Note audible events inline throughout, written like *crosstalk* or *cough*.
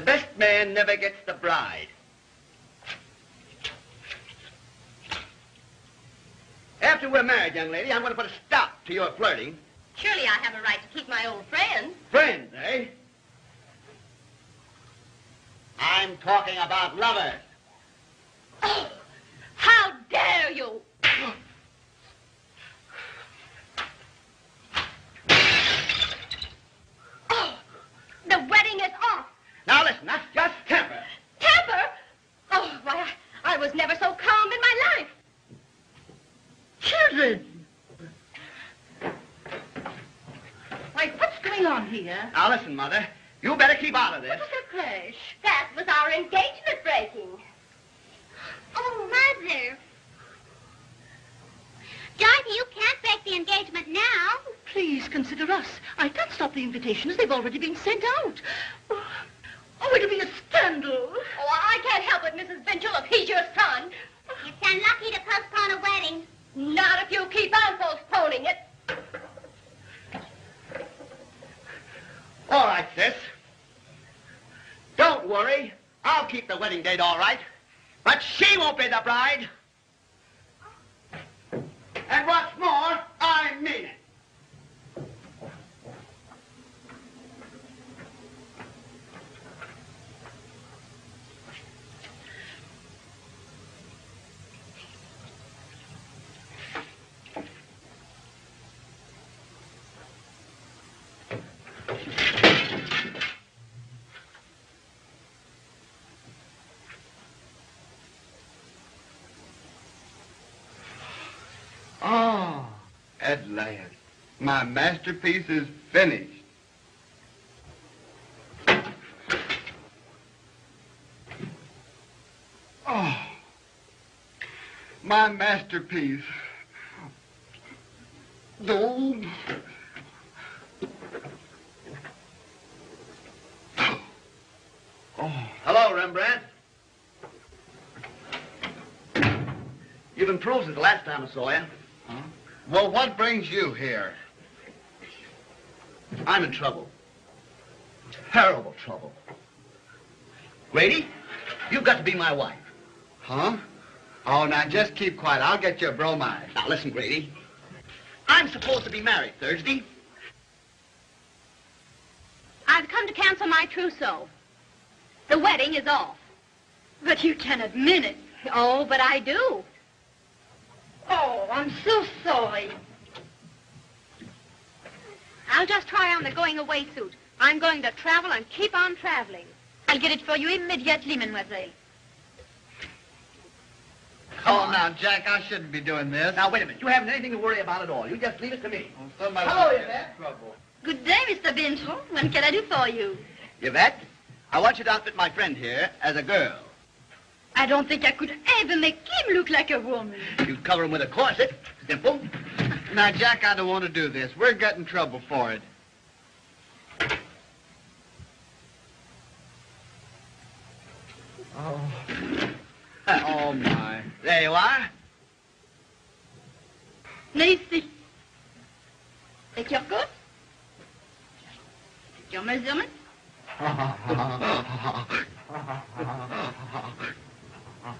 The best man never gets the bride. After we're married, young lady, I'm going to put a stop to your flirting. Surely I have a right to keep my old friends. Friends, eh? I'm talking about lovers. Oh, how dare you! Oh, the wedding is off. Now listen, that's just temper. Temper? Oh, why, I, I was never so calm in my life. Children! Why, what's going on here? Now listen, Mother. You better keep out of this. What was that crash? That was our engagement breaking. Oh, Mother. Dorothy, you can't break the engagement now. Please consider us. I can't stop the invitations. They've already been sent out. Oh, oh it'll be a scandal. Oh, I can't help it, Mrs. Winchell, if he's your son. It's unlucky to postpone a wedding. Not if you keep on postponing it. All right, sis. Don't worry. I'll keep the wedding date all right. But she won't be the bride. And what's more, I mean it. Oh, at last. My masterpiece is finished. Oh, my masterpiece. Oh. Oh. Hello, Rembrandt. You've improved since the last time I saw you. Huh? Well, what brings you here? I'm in trouble. Terrible trouble. Grady, you've got to be my wife. Huh? Oh, now just keep quiet. I'll get you a bromide. Now listen, Grady. I'm supposed to be married Thursday. I've come to cancel my trousseau. The wedding is off. But you cannot admit it. Oh, but I do. Oh, I'm so sorry. I'll just try on the going away suit. I'm going to travel and keep on traveling. I'll get it for you immediately, mademoiselle. Oh, now, Jack, I shouldn't be doing this. Now, wait a minute. You haven't anything to worry about at all. You just leave it to me. Oh, somebody Hello, will get Yvette. in trouble. Good day, Mr. Binchel. What can I do for you? Yvette, I want you to outfit my friend here as a girl. I don't think I could ever make him look like a woman. You'd cover him with a corset. Simple. Now, Jack, I don't want to do this. We're getting trouble for it. Oh. Oh, my. There you are. Now, ici. Take your coat. Take your measurement. *laughs* Hello,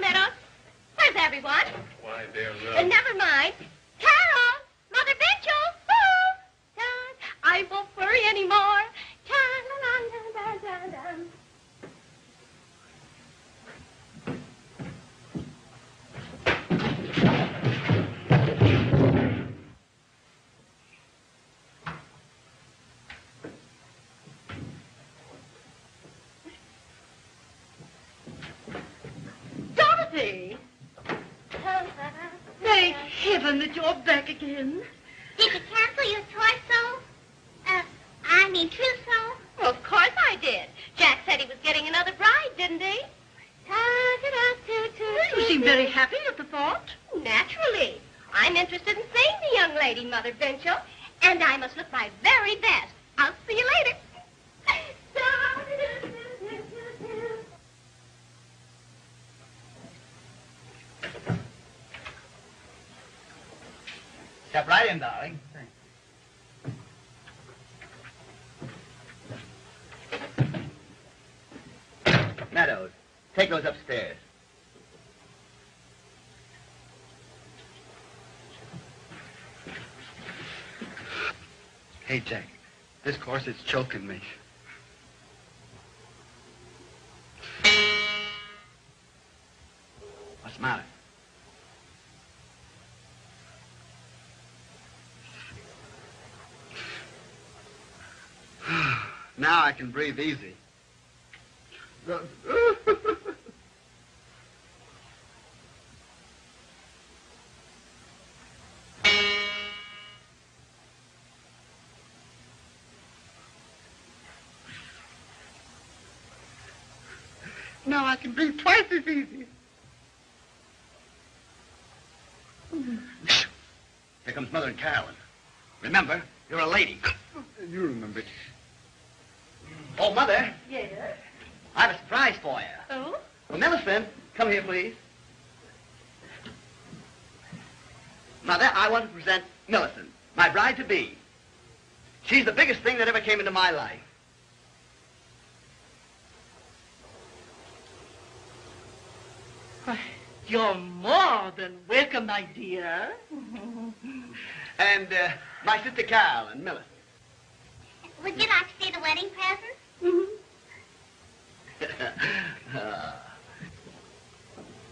Meadows. Where's everyone? Why, they're... Uh, never mind. Carol! Mother Mitchell! Woo! I won't worry anymore. Dorothy! Thank heaven that you're back again. Did you cancel your torso? Uh, I mean trousseau? Well, of course I did. Jack said he was getting another bride, didn't he? You seem very happy at the thought. Naturally. I'm interested in seeing the young lady, Mother Binchel. And I must look my very best. I'll see you later. Step right in, darling. Meadows, take those upstairs. Hey, Jack, this course is choking me. Now I can breathe easy. Now I can breathe twice as easy. Here comes Mother and Carolyn. Remember, you're a lady. You remember it. Oh, Mother, Yes. I have a surprise for you. Oh? Well, Millicent, come here, please. Mother, I want to present Millicent, my bride-to-be. She's the biggest thing that ever came into my life. Why, you're more than welcome, my dear. And uh, my sister Carol and Millicent. Would you like to see the wedding presents? *laughs*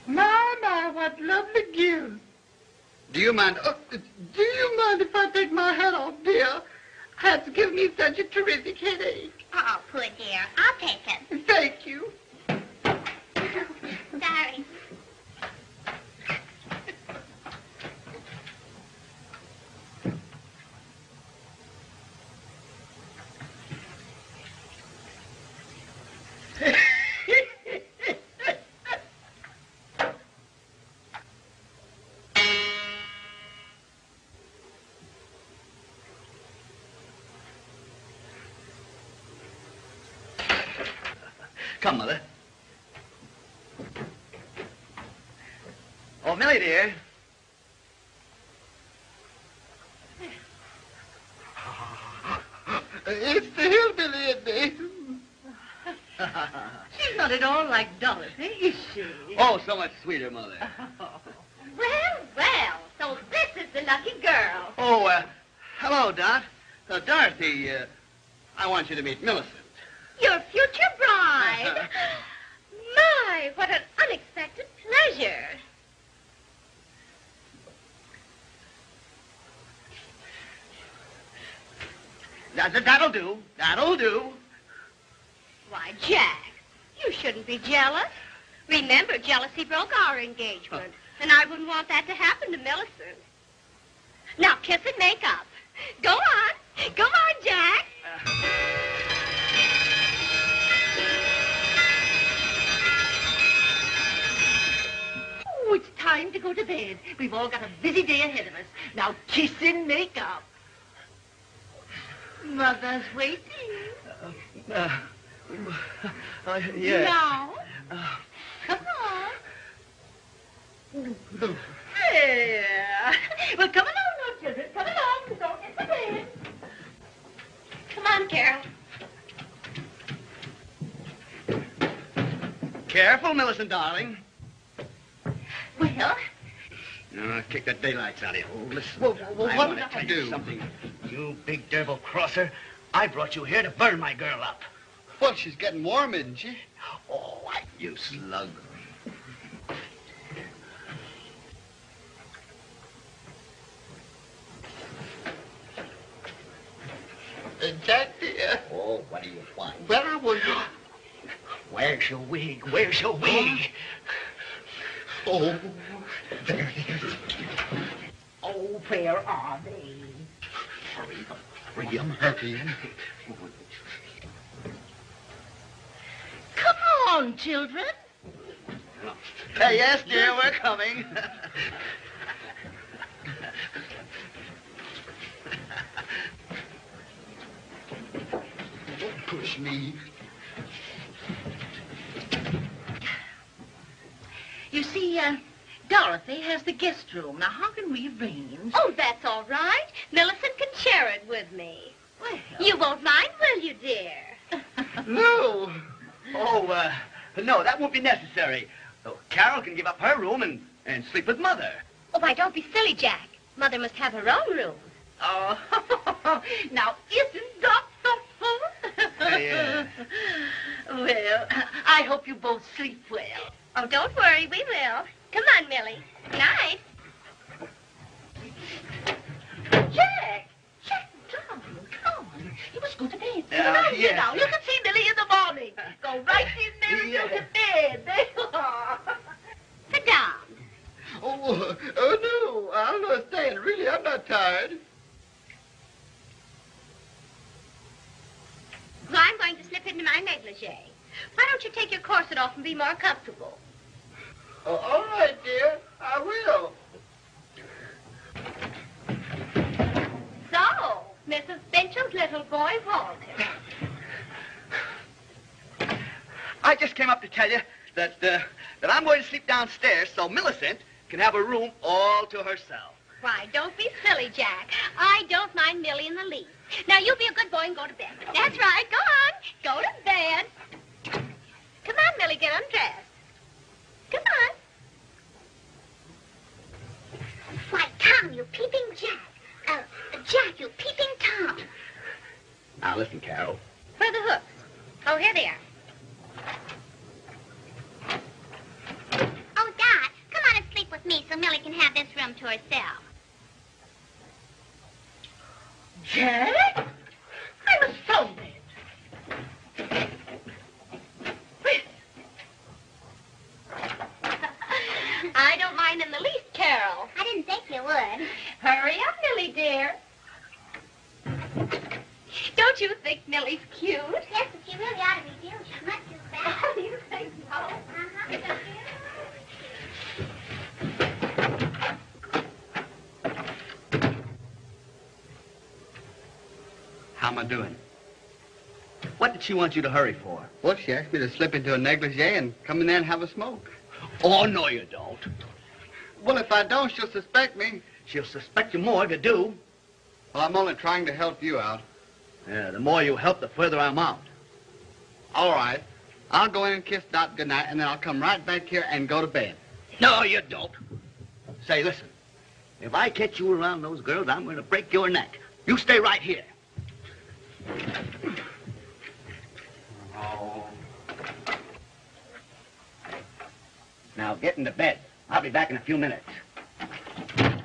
My, my, what lovely gifts. Do you mind, oh, do you mind if I take my hat off, dear? Hats give me such a terrific headache. Oh, poor dear. I'll take it. Thank you. Sorry. Come, Mother. Oh, Millie, dear. It's the hillbilly in me. *laughs* She's not at all like Dorothy, is she? oh, so much sweeter, Mother. *laughs* Well, well, so this is the lucky girl. Oh, uh, hello, Dot. Uh, Dorothy, uh, I want you to meet Millicent. Your future My, what an unexpected pleasure. That, that- that'll do. That'll do. Why, Jack, you shouldn't be jealous. Remember, jealousy broke our engagement, and I wouldn't want that to happen to Millicent. Now, kiss and make up. Go on. Go on, Jack. Oh, time to go to bed. We've all got a busy day ahead of us. Now, kiss and make up. Mother's waiting. Uh, uh, yes. Now, Uh, come on. Yeah. Well, come along now, children. Come along. Don't get to bed. Come on, Carol. careful, Millicent, darling. Well, No, kick the daylights out of you. Oh, listen. Well, well, I what want did to I tell you do? something. You big devil crosser. I brought you here to burn my girl up. Well, she's getting warm, isn't she? Oh, you slug. Uh, Jack, dear. Oh, what do you want? Well, I was... Where's your wig? Where's your wig? Oh, there it is. oh, where are they? Hurry, up, hurry, I'm hurting. Come on, children. Hey, yes, dear, we're coming. Don't push me. You see, uh, Dorothy has the guest room. Now, how can we arrange? Oh, that's all right. Millicent can share it with me. Well, You won't mind, will you, dear? *laughs* No. Oh, uh, no, that won't be necessary. Oh, Carol can give up her room and, and sleep with Mother. Oh, why, don't be silly, Jack. Mother must have her own room. Oh, *laughs* now isn't that something? Yeah. *laughs* well, I hope you both sleep well. Oh, don't worry, we will. Come on, Millie. Good Night. Jack! Jack, darling, come on. You must go to bed. Uh, here yes. now. You can see Millie in the morning. Go right in there and go to bed. There you are. Sit down. Oh, oh no, I'll not stand. Really, I'm not tired. Well, I'm going to slip into my negligee. Why don't you take your corset off and be more comfortable? Oh, all right, dear, I will. So, Mrs. Bencham's little I just came up to tell you that, uh, that I'm going to sleep downstairs so Millicent can have a room all to herself. Why, don't be silly, Jack. I don't mind Millie in the least. Now, you be a good boy and go to bed. That's right. Go on. Go to bed. Come on, Millie, get undressed. Come on. Why, Tom, you peeping Jack. Uh, Jack, you peeping Tom. Now, listen, Carol. Where are the hooks? Oh, here they are. Oh, Dot, come on and sleep with me so Millie can have this room to herself. Jack? I'm astounded. I don't mind in the least, Carol. I didn't think you would. Hurry up, Millie, dear. Don't you think Millie's cute? Yes, but she really ought to be doing. She's not too bad. you think so? Uh-huh, don't you? How am I doing? What did she want you to hurry for? Well, she asked me to slip into a negligee and come in there and have a smoke. Oh, no, you don't. Well, if I don't, she'll suspect me. She'll suspect you more if you do. Well, I'm only trying to help you out. Yeah, the more you help, the further I'm out. All right. I'll go in and kiss Dot goodnight, and then I'll come right back here and go to bed. No, you don't. Say, listen. If I catch you around those girls, I'm going to break your neck. You stay right here. Oh. Now get into bed. I'll be back in a few minutes.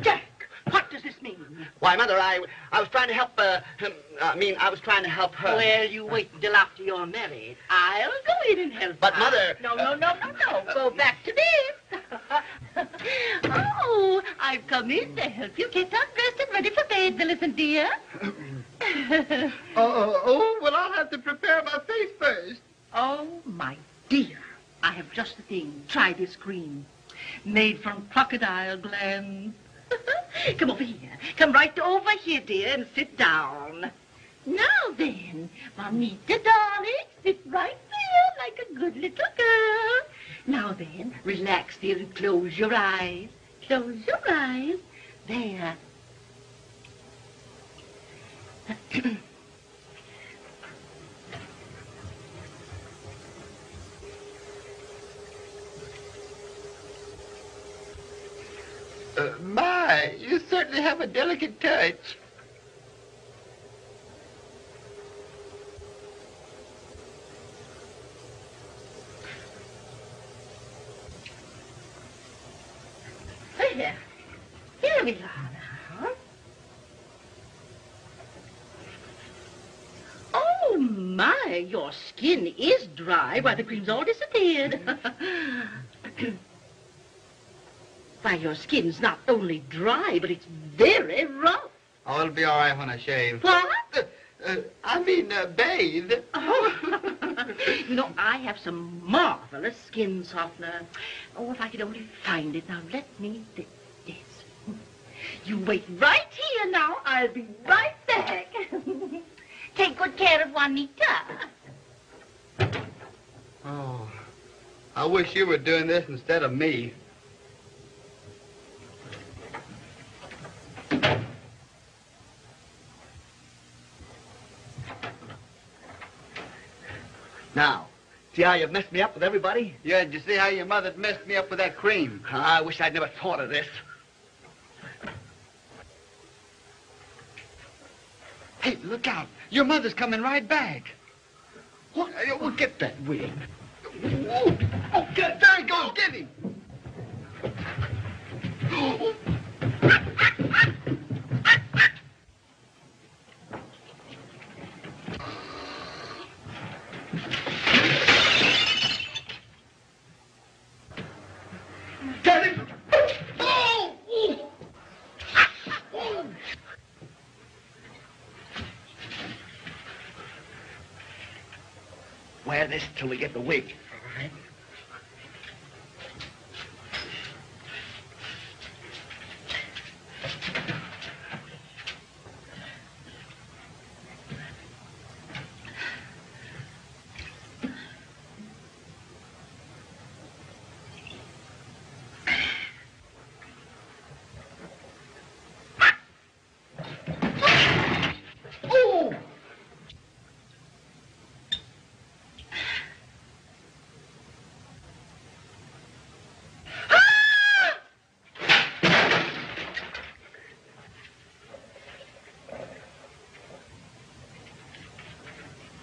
Jack, what does this mean? Why, Mother, I, I was trying to help, uh, him, I mean, I was trying to help her. Well, you wait until after you're married. I'll go in and help. But. Mother- No, no, no, no, no. Go *laughs* back to bed. *laughs* oh, I've come in to help you get undressed and ready for bed, Millicent dear. Oh, *laughs* oh, oh, well, I'll have to prepare my face first. oh, my dear. I have just the thing. Try this cream. Made from crocodile glands. *laughs* Come over here. Come right over here, dear, and sit down. Now then, Mamita, darling, sit right there like a good little girl. Now then, relax, dear, and close your eyes. Close your eyes. There. Uh, my, you certainly have a delicate touch. There. Here we are now. Oh, my, your skin is dry. Why, the cream's all disappeared. *laughs* Why, your skin's not only dry, but it's very rough. Oh, it'll be all right when I shave. What? Uh, uh, I mean, uh, bathe. Oh. *laughs* you know, I have some marvelous skin softener. Oh, if I could only find it. Now, let me th- this. You wait right here now. I'll be right back. *laughs* Take good care of Juanita. Oh, I wish you were doing this instead of me. Now, See how you've messed me up with everybody? Yeah, did you see how your mother messed me up with that cream? I wish I'd never thought of this. Hey, look out. Your mother's coming right back. What? Well, oh, get that wig. Oh, oh, get, there he goes. Get him. Get *gasps* this till we get the wig.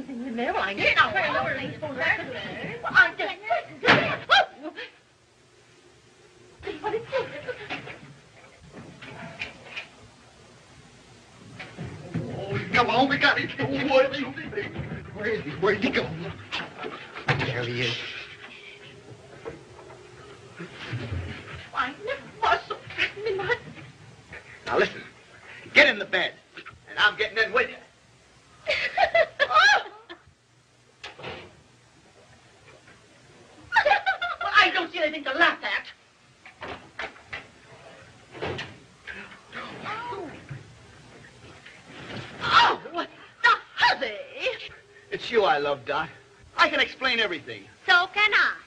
Anything in there. Well, I get out. Where are you supposed? Well, I just... What it we got him. Oh, where is he? Where is he? Where'd he go? There he is. I never was so frightened in my... Now listen, get in the bed, and I'm getting in with you. Well, I don't see anything to laugh at. Oh, the huzzy! It's you I love, Dot. I can explain everything. So can I.